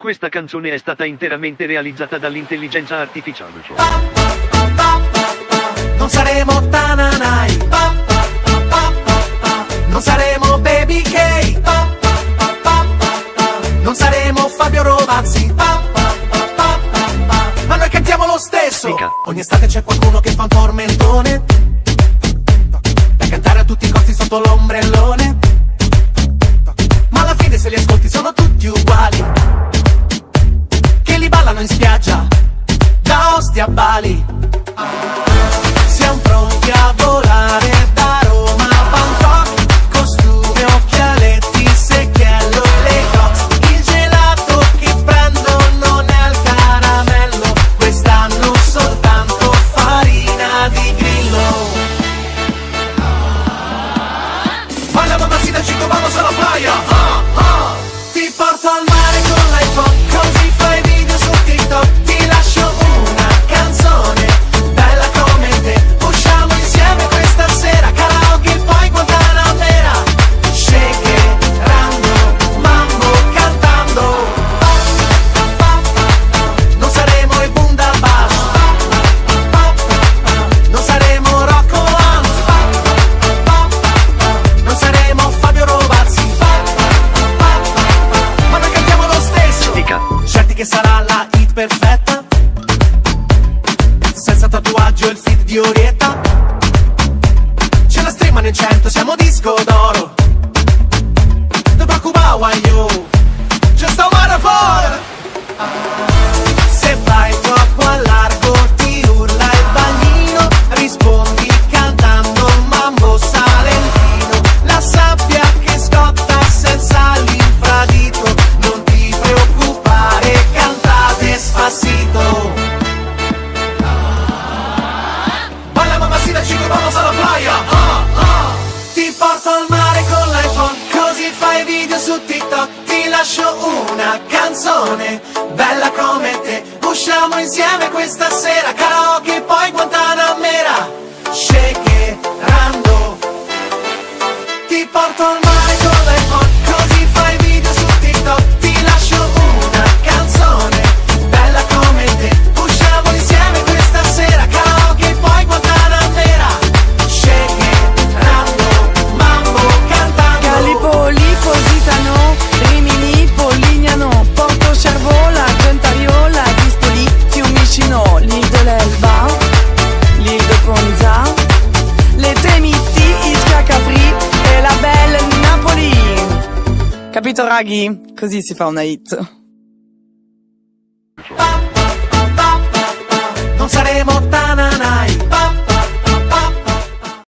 Questa canzone è stata interamente realizzata dall'intelligenza artificiale. Non saremo tananai, non saremo baby gay, non saremo Fabio Rovazzi, ma noi cantiamo lo stesso. Ogni estate c'è qualcuno che fa un tormentone, da cantare a tutti i costi sotto l'ombrellone. Vaya, ha, ha, ti che sarà la hit perfetta. Senza tatuaggio il fit di Orietta. Ce la streamano in cento, siamo disco d'oro. su TikTok ti lascio una canzone bella come te. Usciamo insieme questa sera, karaoke poi Capito, raghi? Così si fa una hit.